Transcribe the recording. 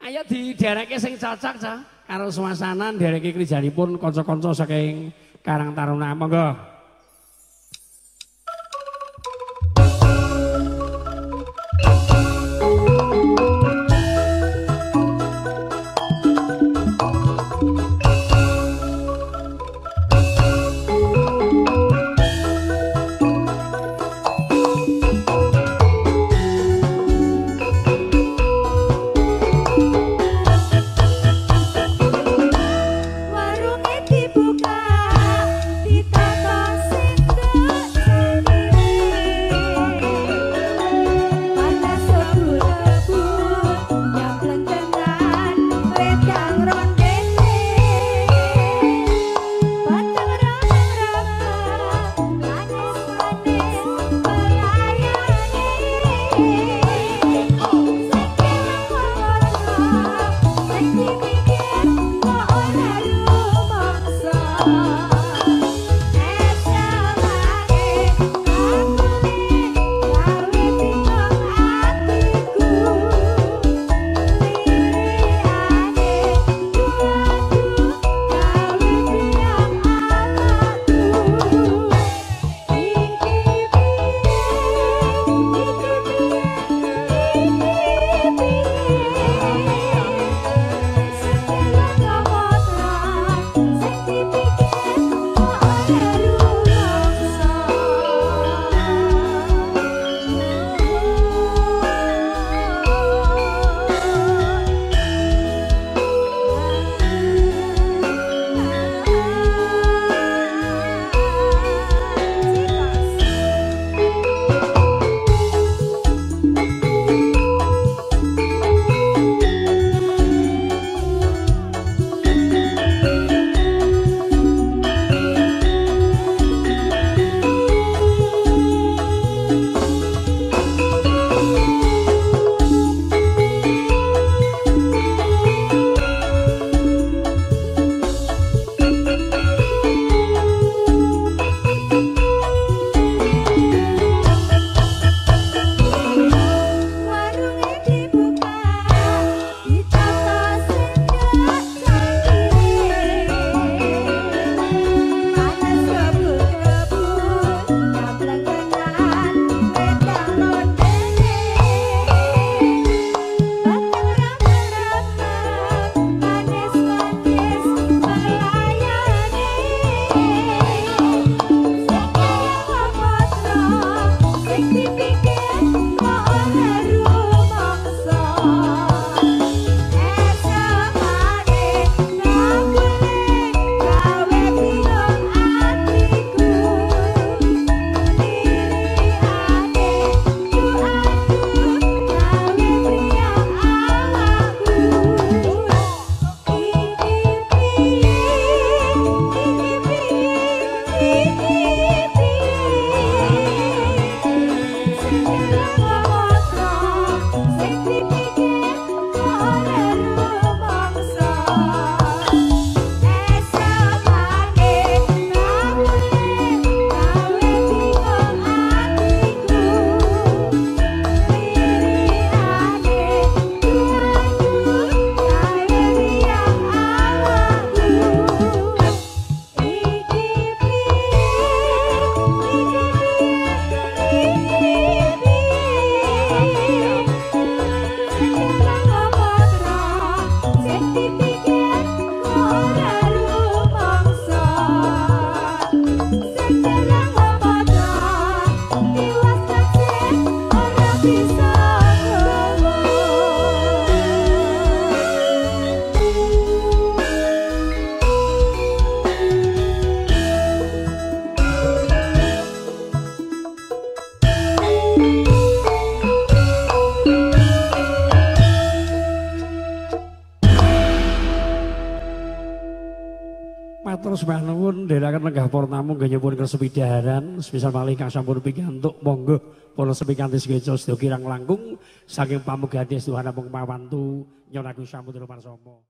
Ayo di dereke sing cocok, Cak. Karo suasana dereke krijanipun kanca-kanca saking Karang Taruna. Monggo. Matur sembah nuwun. Ndherekaken lenggah para tamu nggih kesepidaharan semisal malih kang sampun pikantuk monggo para sepikanti sekeca sedaya kirang langkung. Saking pamugati Tuhan namung mawantu nyonaku samudra parsama